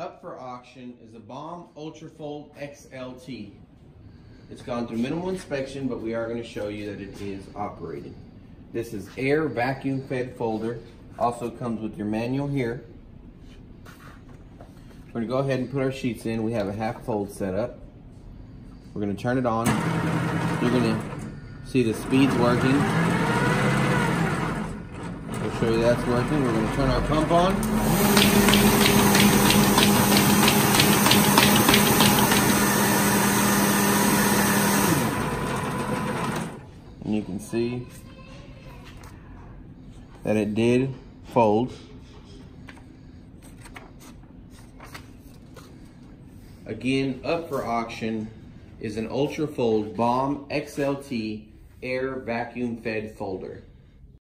up for auction is a Baum Ultrafold XLT. It's gone through minimal inspection, but we are going to show you that it is operating. This is air vacuum fed folder. Also comes with your manual here. We're going to go ahead and put our sheets in. We have a half fold set up. We're going to turn it on. You're going to see the speeds working. We'll show you that's working. We're going to turn our pump on. And you can see that it did fold. Again, up for auction is an Ultra Fold Baum XLT Air Vacuum Fed Folder.